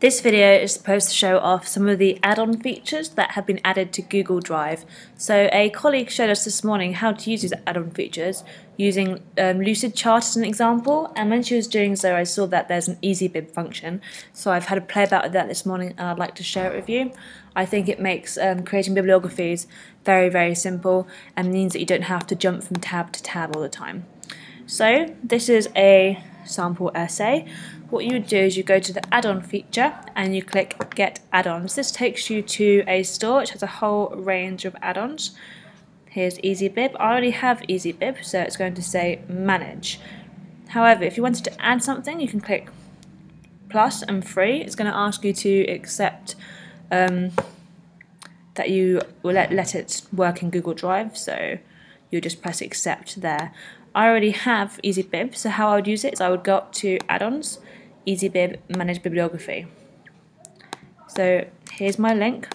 This video is supposed to show off some of the add-on features that have been added to Google Drive. So a colleague showed us this morning how to use these add-on features using um, Lucidchart as an example and when she was doing so I saw that there's an EasyBib function so I've had a play about with that this morning and I'd like to share it with you. I think it makes um, creating bibliographies very very simple and means that you don't have to jump from tab to tab all the time. So this is a sample essay what you do is you go to the add-on feature and you click get add-ons. This takes you to a store which has a whole range of add-ons. Here's EasyBib. I already have EasyBib so it's going to say manage. However, if you wanted to add something you can click plus and free. It's going to ask you to accept um, that you will let, let it work in Google Drive so you just press accept there. I already have EasyBib so how I would use it is I would go up to add-ons EasyBib Manage Bibliography. So here's my link.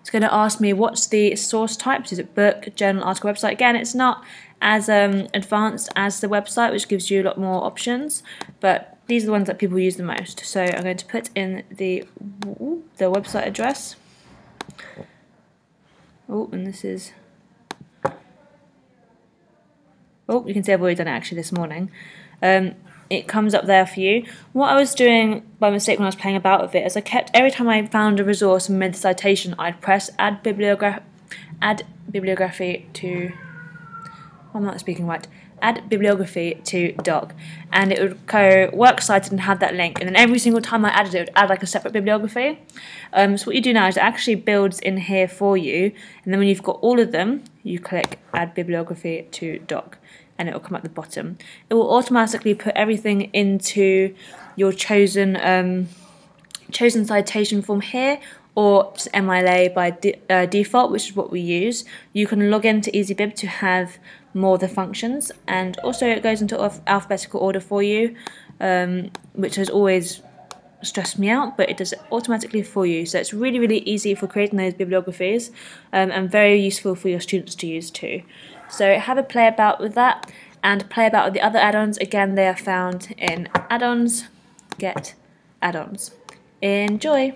It's going to ask me what's the source type. Is it book, journal, article, website? Again, it's not as um, advanced as the website, which gives you a lot more options, but these are the ones that people use the most. So I'm going to put in the the website address. Oh, and this is. Oh, you can see I've already done it actually this morning. Um, it comes up there for you. What I was doing by mistake when I was playing about with it is I kept every time I found a resource and made the citation, I'd press add bibliography, add bibliography to. I'm not speaking right. Add bibliography to doc, and it would go works cited and have that link. And then every single time I added it, it would add like a separate bibliography. Um, so what you do now is it actually builds in here for you, and then when you've got all of them, you click add bibliography to doc and it will come at the bottom. It will automatically put everything into your chosen um, chosen citation form here or MLA by de uh, default, which is what we use. You can log into EasyBib to have more of the functions, and also it goes into alphabetical order for you, um, which has always stressed me out, but it does it automatically for you. So it's really, really easy for creating those bibliographies um, and very useful for your students to use too. So have a play about with that and play about with the other add-ons. Again, they are found in add-ons, get add-ons. Enjoy!